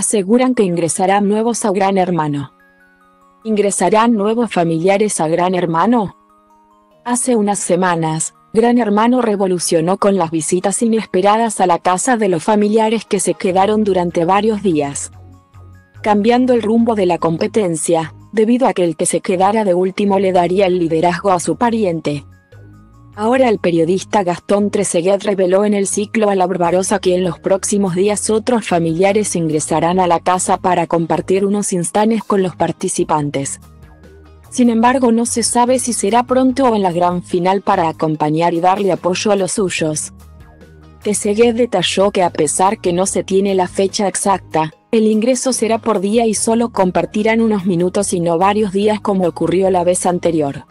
aseguran que ingresarán nuevos a Gran Hermano. ¿Ingresarán nuevos familiares a Gran Hermano? Hace unas semanas, Gran Hermano revolucionó con las visitas inesperadas a la casa de los familiares que se quedaron durante varios días. Cambiando el rumbo de la competencia, debido a que el que se quedara de último le daría el liderazgo a su pariente. Ahora el periodista Gastón Treseguet reveló en el ciclo a la Barbarosa que en los próximos días otros familiares ingresarán a la casa para compartir unos instantes con los participantes. Sin embargo no se sabe si será pronto o en la gran final para acompañar y darle apoyo a los suyos. Treseguet detalló que a pesar que no se tiene la fecha exacta, el ingreso será por día y solo compartirán unos minutos y no varios días como ocurrió la vez anterior.